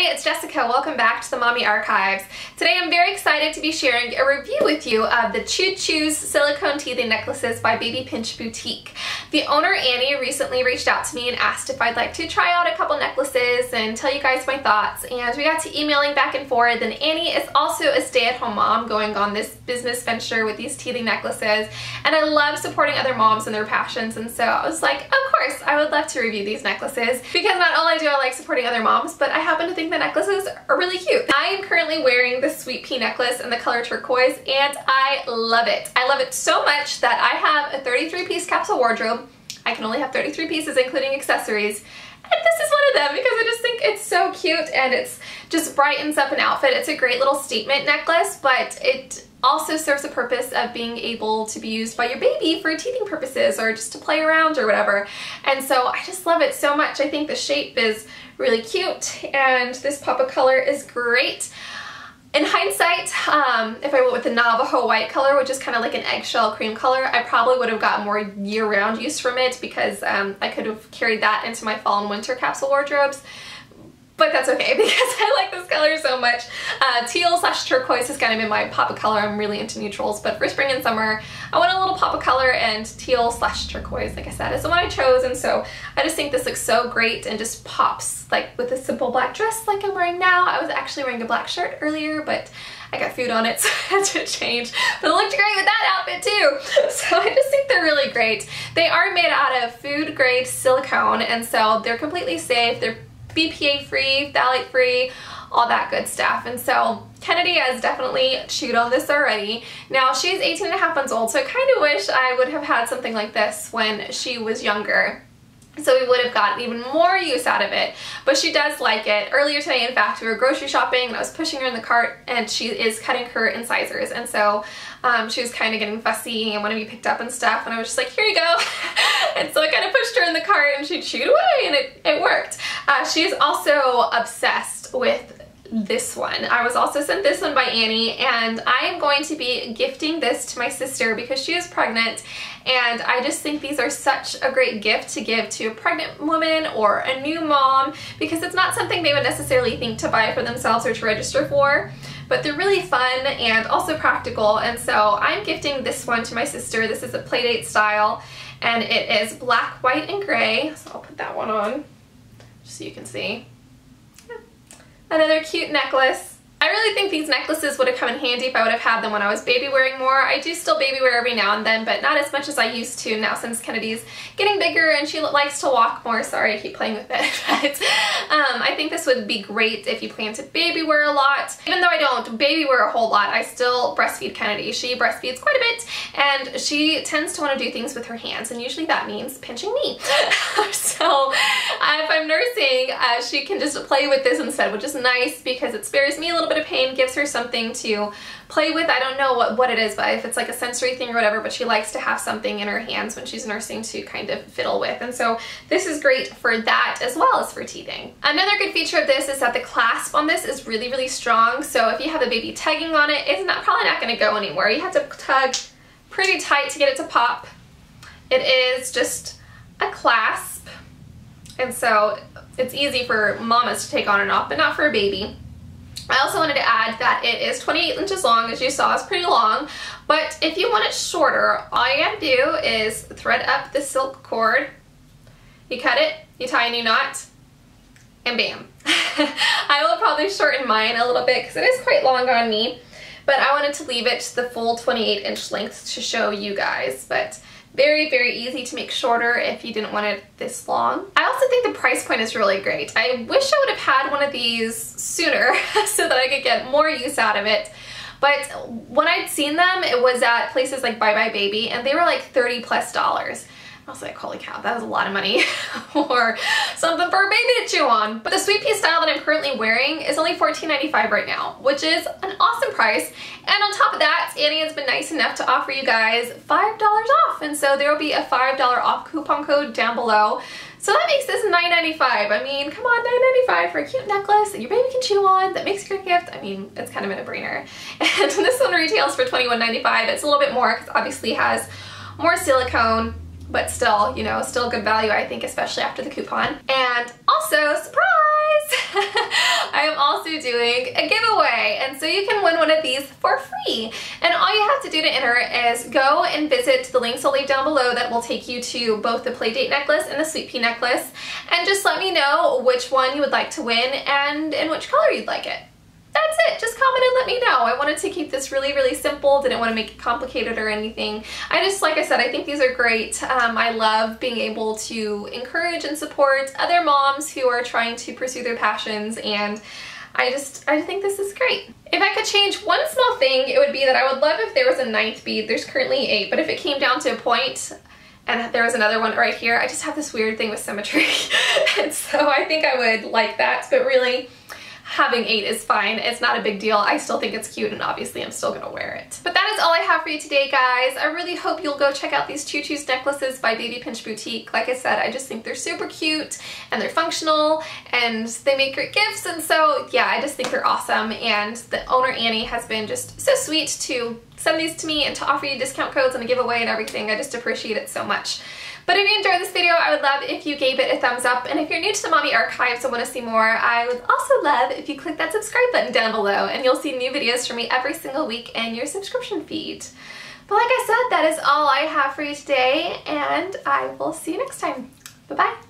everybody, it's Jessica. Welcome back to the Mommy Archives. Today I'm very excited to be sharing a review with you of the Chew Choos silicone teething necklaces by Baby Pinch Boutique. The owner, Annie, recently reached out to me and asked if I'd like to try out a couple necklaces and tell you guys my thoughts. And we got to emailing back and forth. And Annie is also a stay-at-home mom going on this business venture with these teething necklaces. And I love supporting other moms and their passions. And so I was like, of course, I would love to review these necklaces because not only do I like supporting other moms, but I happen to think the necklaces are really cute. I am currently wearing the Sweet Pea necklace in the color turquoise and I love it. I love it so much that I have a 33 piece capsule wardrobe. I can only have 33 pieces including accessories and this is one of them because I just think it's so cute and it's just brightens up an outfit. It's a great little statement necklace, but it also serves a purpose of being able to be used by your baby for teething purposes or just to play around or whatever. And so I just love it so much. I think the shape is really cute and this pop of color is great. In hindsight, um, if I went with the Navajo white color, which is kind of like an eggshell cream color, I probably would have gotten more year-round use from it because um, I could have carried that into my fall and winter capsule wardrobes but that's okay because I like this color so much. Uh, teal slash turquoise has kind of been my pop of color. I'm really into neutrals, but for spring and summer, I want a little pop of color and teal slash turquoise, like I said, is the one I chose. And so I just think this looks so great and just pops like with a simple black dress like I'm wearing now. I was actually wearing a black shirt earlier, but I got food on it, so I had to change. But it looked great with that outfit too. So I just think they're really great. They are made out of food grade silicone, and so they're completely safe. They're BPA free, phthalate free, all that good stuff. And so Kennedy has definitely chewed on this already. Now she's 18 and a half months old, so I kind of wish I would have had something like this when she was younger. So we would have gotten even more use out of it. But she does like it. Earlier today, in fact, we were grocery shopping and I was pushing her in the cart and she is cutting her incisors. And so um, she was kind of getting fussy and wanted to be picked up and stuff. And I was just like, here you go. and so I kind of pushed her in the cart and she chewed away and it, it worked. Uh, is also obsessed with this one. I was also sent this one by Annie and I am going to be gifting this to my sister because she is pregnant and I just think these are such a great gift to give to a pregnant woman or a new mom because it's not something they would necessarily think to buy for themselves or to register for but they're really fun and also practical and so I'm gifting this one to my sister. This is a playdate style and it is black, white, and gray so I'll put that one on just so you can see. Another cute necklace. I really think these necklaces would have come in handy if I would have had them when I was baby wearing more. I do still baby wear every now and then, but not as much as I used to now since Kennedy's getting bigger and she likes to walk more. Sorry, I keep playing with it. But um, I think this would be great if you plan to baby wear a lot. Even though I don't baby wear a whole lot, I still breastfeed Kennedy. She breastfeeds quite a bit and she tends to want to do things with her hands and usually that means pinching me. so if I'm nursing, uh, she can just play with this instead, which is nice because it spares me a little bit of pain, gives her something to play with. I don't know what, what it is, but if it's like a sensory thing or whatever, but she likes to have something in her hands when she's nursing to kind of fiddle with. And so this is great for that as well as for teething. Another good feature of this is that the clasp on this is really, really strong. So if you have a baby tugging on it, it's not probably not gonna go anywhere. You have to tug pretty tight to get it to pop. It is just a clasp. And so it's easy for mamas to take on and off, but not for a baby. I also wanted to add that it is 28 inches long, as you saw, it's pretty long, but if you want it shorter, all you gotta do is thread up the silk cord, you cut it, you tie a new knot, and bam. I will probably shorten mine a little bit because it is quite long on me, but I wanted to leave it the full 28 inch length to show you guys, but very, very easy to make shorter if you didn't want it this long. I also think the price point is really great. I wish I would have had one of these sooner so that I could get more use out of it. But when I'd seen them, it was at places like Buy Buy Baby and they were like 30 plus dollars. I was like, holy cow, that was a lot of money for something for a baby to chew on. But the Sweet Pea style that I'm currently wearing is only $14.95 right now, which is an awesome price. And on top of that, Annie has been nice enough to offer you guys $5 off. And so there will be a $5 off coupon code down below. So that makes this $9.95. I mean, come on, $9.95 for a cute necklace that your baby can chew on that makes a great gift. I mean, it's kind of a no-brainer. And this one retails for $21.95. It's a little bit more because obviously has more silicone but still, you know, still good value, I think, especially after the coupon. And also, surprise! I am also doing a giveaway. And so you can win one of these for free. And all you have to do to enter is go and visit the links I'll leave down below that will take you to both the Playdate necklace and the Sweet Pea necklace. And just let me know which one you would like to win and in which color you'd like it that's it. Just comment and let me know. I wanted to keep this really, really simple. Didn't want to make it complicated or anything. I just, like I said, I think these are great. Um, I love being able to encourage and support other moms who are trying to pursue their passions and I just, I think this is great. If I could change one small thing, it would be that I would love if there was a ninth bead. There's currently eight, but if it came down to a point and there was another one right here, I just have this weird thing with symmetry. and so I think I would like that, but really, having eight is fine. It's not a big deal. I still think it's cute and obviously I'm still gonna wear it. But that is all I have for you today, guys. I really hope you'll go check out these Chew Choos necklaces by Baby Pinch Boutique. Like I said, I just think they're super cute and they're functional and they make great gifts. And so yeah, I just think they're awesome. And the owner, Annie, has been just so sweet to send these to me and to offer you discount codes and a giveaway and everything. I just appreciate it so much. But if you enjoyed this video, I would love if you gave it a thumbs up. And if you're new to the Mommy Archives and want to see more, I would also love if you click that subscribe button down below and you'll see new videos from me every single week in your subscription feed. But like I said, that is all I have for you today, and I will see you next time. Bye-bye.